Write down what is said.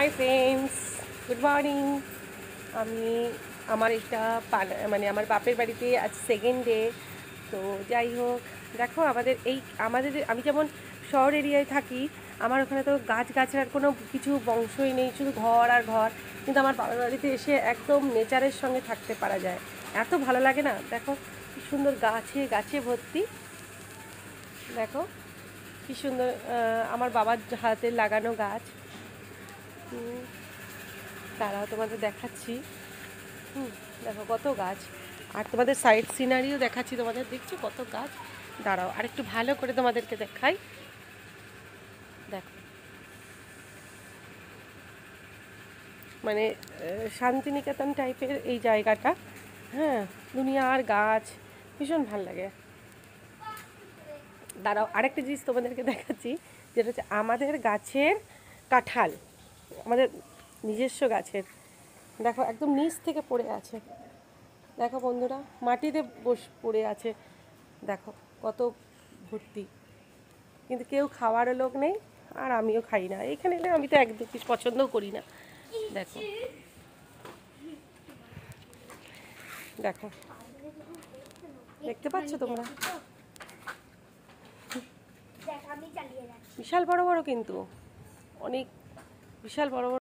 Hi friends good morning আমি আমার পালা মানে আমার বাপের বাড়িতে আজ সেকেন্ড ডে তো যাই হোক, দেখো আমাদের এই, আমাদের আমি যেমন শহর এরিয়ায় থাকি, আমার ওখানে তো গাছ গাছড়ার কোনো কিছু বংশই নেই, শুধু ঘর আর ঘর। কিন্তু আমার বাবার বাড়িতে এসে একদম নেচারের সঙ্গে থাকতে পারা যায়। এত ভালো লাগে না? দেখো, কি সুন্দর গাছে গাছে ভর্তি। দেখো, কি সুন্দর আমার বাবার হাতে লাগানো গাছ। তারাও তোমাদের দেখাচ্ছি। হুম, দেখো কত গাছ। আর তোমাদের সাইড সিনারিও দেখাচ্ছি তোমাদের। দেখছ কত গাছ? দাঁড়াও, আর একটু ভালো করে তোমাদেরকে দেখাই। দেখো। মানে শান্তিনিকেতন টাইপের এই জায়গাটা। হ্যাঁ দুনিয়ার গাছ। ভীষণ ভালো লাগে। দাঁড়াও, আরেকটা জিনিস তোমাদেরকে দেখাচ্ছি। যেটা হচ্ছে আমাদের গাছের কাঁঠাল। আমাদের নিজস্ব গাছের। দেখো একদম নিচ থেকে পড়ে আছে। দেখো বন্ধুরা মাটিতে বস পড়ে আছে। দেখো কত ভর্তি। কিন্তু কেউ খাওয়ারও লোক নেই আর আমিও খাই না। এখানে এলে আমি তো একদম পিস পছন্দও করি না। দেখো। দেখো। দেখতে পাচ্ছ তোমরা? বিশাল বড় বড় কিন্তু। অনেক বিশাল বড় বড়